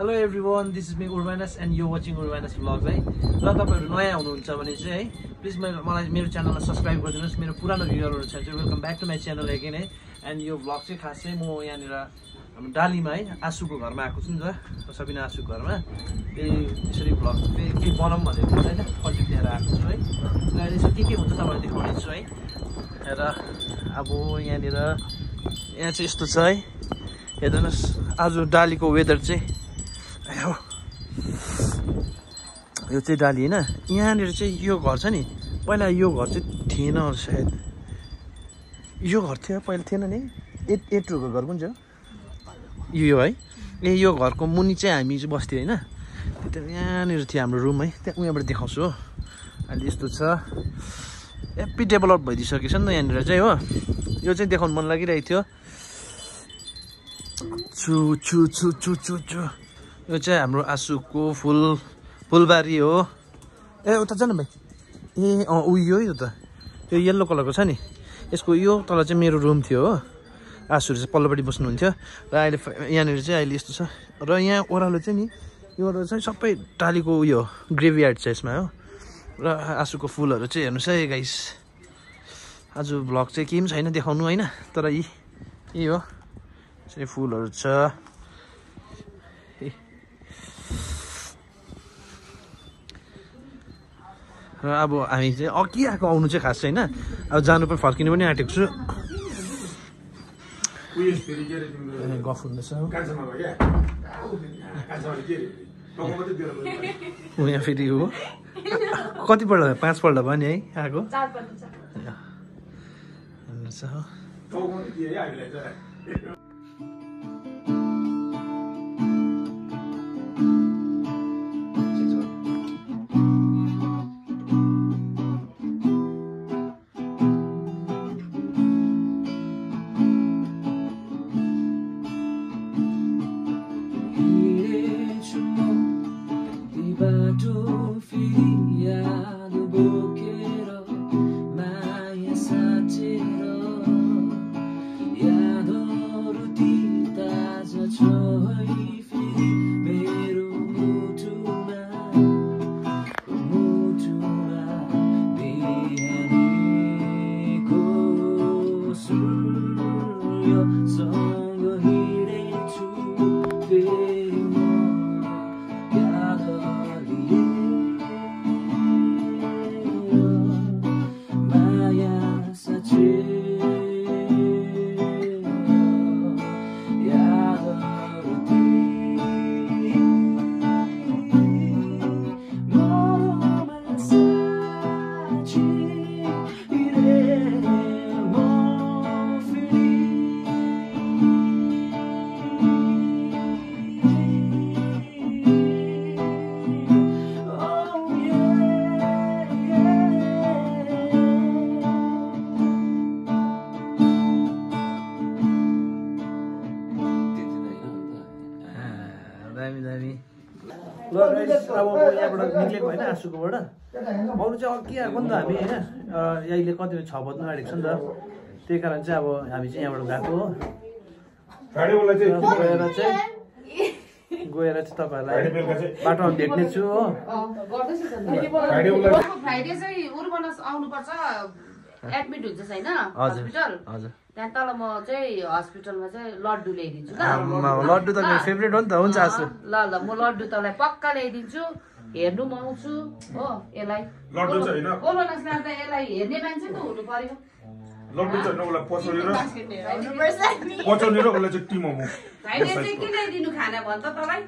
Hello everyone this is me Urbanus and you watching Urbanus vlog है र तपाईँहरू नयाँ हुनुहुन्छ भने चाहिँ है प्लिज मेरो मलाई मेरो च्यानललाई सब्सक्राइब गरिदिनुहोस्। मेरो पुरानो भ्युवरहरू छ चाहिँ welcome back to my channel again है एन्ड यो भ्लग चाहिँ खास चाहिँ म यहाँनिर हाम्रो डालीमा है आँसुको घरमा आएको छु नि त। सबिना आँसुको घरमा। त्यही यसरी भ्लग चाहिँ के बनाऊँ भनेर होइन कन्टेन्ट लिएर आएको छु है। अहिले चाहिँ के के हुन्छ तपाईँलाई देखाउने छु है। र अब यहाँनिर यहाँ चाहिँ यस्तो छ है। हेर्नुहोस् आज डालीको वेदर चाहिँ यो चाहिँ डाली होइन? यहाँनिर चाहिँ यो घर छ नि। पहिला यो घर चाहिँ थिएन सायद। यो घर थियो पहिला थिएन नि। एट एट टूको घर कुन चाहिँ यो है। ए यो घरको मुनि चाहिँ हामी बस्थ्यो होइन। त्यो त यहाँनिर थियो हाम्रो रुम है। त्यहाँ उहाँबाट देखाउँछु हो। अहिले यस्तो छ। हेप्पी डेभलप भइदिइसकेको छ नि त यहाँनिर चाहिँ हो। यो चाहिँ देखाउनु मन लागिरहेको थियो। छु छु छु छु छु छु यो चाहिँ हाम्रो आँसुको फुल। फुलबारी हो। ए उता जानु भाइ। ए अँ उयो यो त त्यो येल्लो कलरको छ नि। यसको यो तल चाहिँ मेरो रुम थियो हो। आँसुहरू चाहिँ पल्लोपट्टि बस्नुहुन्थ्यो। र अहिले यहाँनिर चाहिँ अहिले यस्तो छ। र यहाँ ओह्रालो चाहिँ नि यो ओह्रालो चाहिँ सबै टालीको उयो ग्रेभयार्ड छ यसमा हो। र आँसुको फुलहरू चाहिँ हेर्नुहोस् है गाइस आज भ्लग चाहिँ केही पनि छैन देखाउनु होइन। तर यी यही हो। यसरी फुलहरू छ। र अब हामी चाहिँ अघि आएको आउनु चाहिँ खास छैन। अब जानु पनि फर्किनु पनि आँटेको छु। गफ हुँदैछ। यहाँ फेरि हो। कतिपल्ट भयो? पाँचपल्ट भयो नि है आएको? छ। साँचेर यादहरू ती ताजा छ फेरि मेरो मुटुमा मुटुमा बिहानीको सूर्यसँग हिँडेछु फेरि। अब म यहाँबाट निक्लेको होइन आँसुकोबाट। अरू चाहिँ अघि आएको नि त हामी होइन? अ, अहिले कति छ बज्नु आँटेको छ नि त। त्यही कारण चाहिँ अब हामी चाहिँ यहाँबाट गएको हो। गएर चाहिँ गएर चाहिँ तपाईँहरूलाई बाटोमा भेट्ने छु हो। फ्राइडे चाहिँ आउनुपर्छ एडमिट हुन्छ हस्पिटल हजुर। त्यहाँ तल म चाहिँ हस्पिटलमा चाहिँ लड्डु ल्याइदिन्छु लड्डु त मेरो फेभरेट हो नि त हुन्छ ल ल म लड्डु तँलाई पक्का ल्याइदिन्छु। हेर्नु म आउँछु हो यसलाई। उर्बनस लाँदा यसलाई हेर्ने मान्छे त हुनु पर्यो लड्डु चाहिँ उसलाई पचाउने र पचाउने र उसलाई चाहिँ ल्याइदिनु खाना भन्छ तँलाई?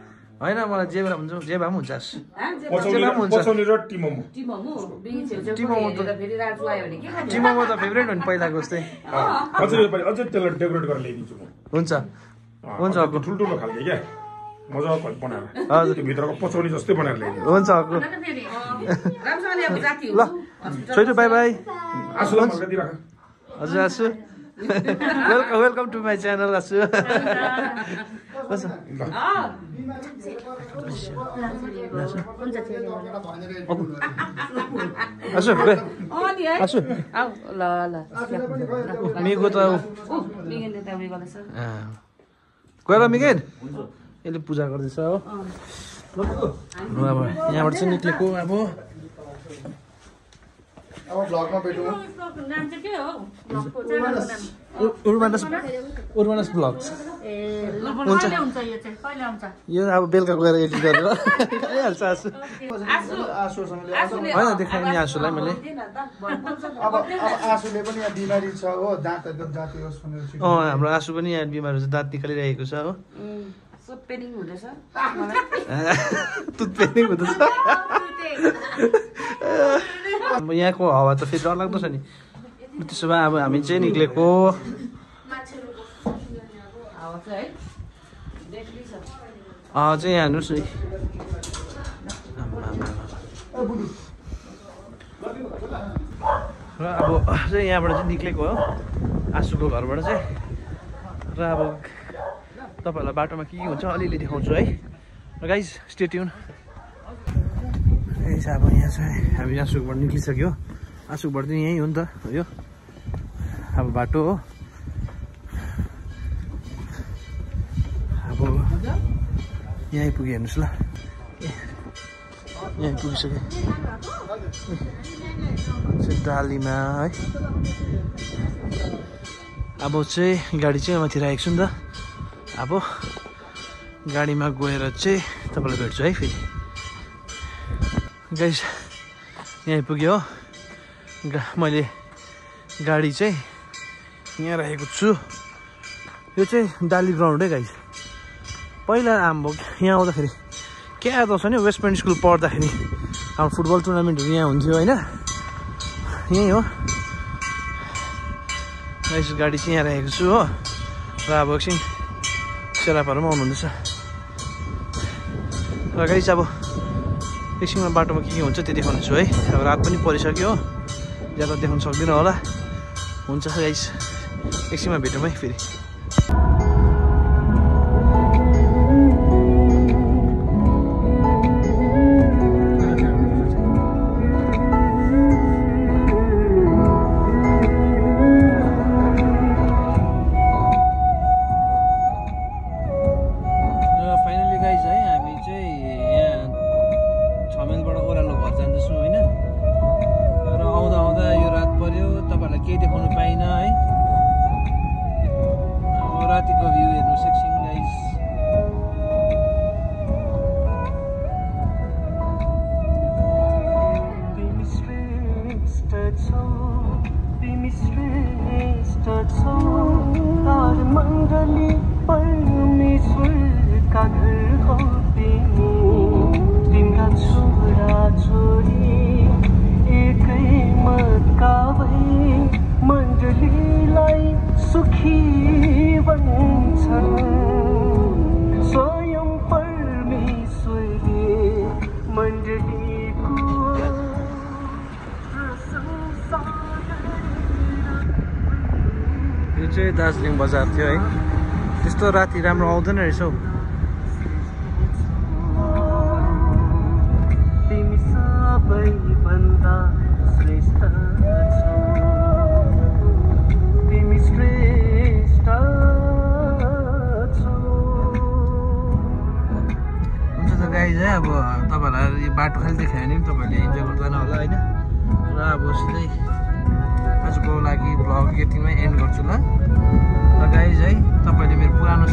होइन मलाई जे भए हुन्छ जे भए पनि हुन्छ टिमोमो। टिमोमो त- हेरेर फेरि राजु आयो भने के खान्छ टिमोमो त फेभरेट हो नि पहिलाको जस्तै। हुन्छ। हुन्छ ठुल्ठुलो खालको क्या। हुन्छ ल छोटो बाई बाई। हजुर आसु। Welcome welcome to my channel आसु। कस्तो आसु बे अनि है आसु आऊ ल ल मिगो त गएर मिकेन यसले पूजा गर्दैछ हो ल अब यहाँबाट चाहिँ निक्लेको अब अब भ्लगमा भेटौँ। नाम चाहिँ के हो? उर्मानस उर्मानस कहिले हुन्छ। यो चाहिँ कहिले आउँछ यो अब बेलुका गएर एडिट गरेर। आइहाल्छ आसु। होइन देखाएँ नि आँसुलाई मैले। अब अब आँसुले पनि यहाँ बिमारी छ हो दाँत एकदम जाति होस् भनेर अँ हाम्रो आँसु पनि यहाँ बिमार हुन्छ दाँत निकालिरहेको छ हो। पेनिङ हुँदैछ? टुथपेस्ट हुँदैछ। अब यहाँको हावा त फेरि डरलाग्दो छ नि। त्यसो भए अब हामी चाहिँ निक्लेको। चाहिँ हेर्नुहोस् है र अब चाहिँ यहाँबाट चाहिँ निक्लेको हो आँसुको घरबाट चाहिँ। र अब तपाईँहरूलाई बाटोमा के के हुन्छ अलिअलि देखाउँछु है। र गाइज स्टेट्युन यही छ अब यहाँ चाहिँ हामी आँसुकबाट निक्लिसक्यो। आँसुकबाट चाहिँ यहीँ हो नि त यो अब बाटो हो। अब यहाँ आइपुग्यो हेर्नुहोस् ल। यहाँ आइपुगिसक्यो डालीमा है। अब चाहिँ गाडी चाहिँ माथि राखेको छु नि त। अब गाडीमा गएर चाहिँ तपाईँलाई भेट्छु है फेरि। गाइस यहाँ आइपुग्यो। हो गा मैले गाडी चाहिँ यहाँ राखेको छु। यो चाहिँ डाली ग्राउन्ड है गाइस पहिला हाम्रो यहाँ आउँदाखेरि के आएको छ नि वेस्ट पोइन्ट स्कुल पढ्दाखेरि हाम्रो फुटबल टुर्नामेन्टहरू यहाँ हुन्थ्यो होइन? यहीँ हो। गाइस गाडी चाहिँ यहाँ राखेको छु हो। र अब एकछिन सेलापाहरू पनि आउनुहुँदैछ। र गाइस अब एकछिनमा बाटोमा के के हुन्छ त्यो देखाउने छु है। अब रात पनि परिसक्यो ज्यादा देखाउनु सक्दिनँ होला। हुन्छ गाइस एकछिनमा भेटौँ है फेरि। स्वयं यो चाहिँ दार्जिलिङ बजार थियो है? त्यस्तो राति राम्रो आउँदैन रहेछ हौ। तिमी सबैभन्दा श्रेष्ठ अब तपाईँहरूलाई यो बाटो खालि देखायो भने तपाईँहरूले इन्जोय गर्नु जानु होला होइन? र अब सिधै आजको लागि भ्लग यतिमै एन्ड गर्छु ल। गाइज है तपाईँले मेरो पुरानो